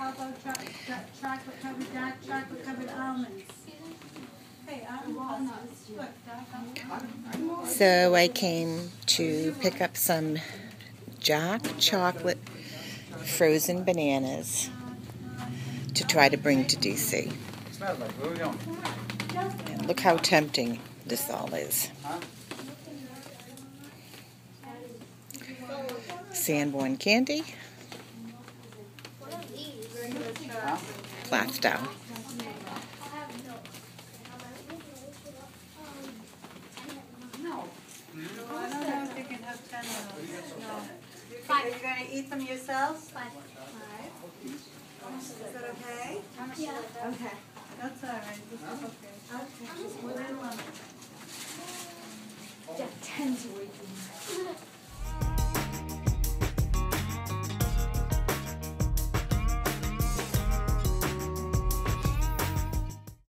chocolate, covered, dark chocolate covered almonds. So I came to pick up some Jock chocolate frozen bananas to try to bring to DC. And look how tempting this all is. Sanborn candy, Plaistow. No. I don't know if you can have ten of those, no. Are you gonna eat them yourselves? Is that okay? Yeah. Okay. That's all right, this is okay. Okay. Just one and one. Yeah, tens away from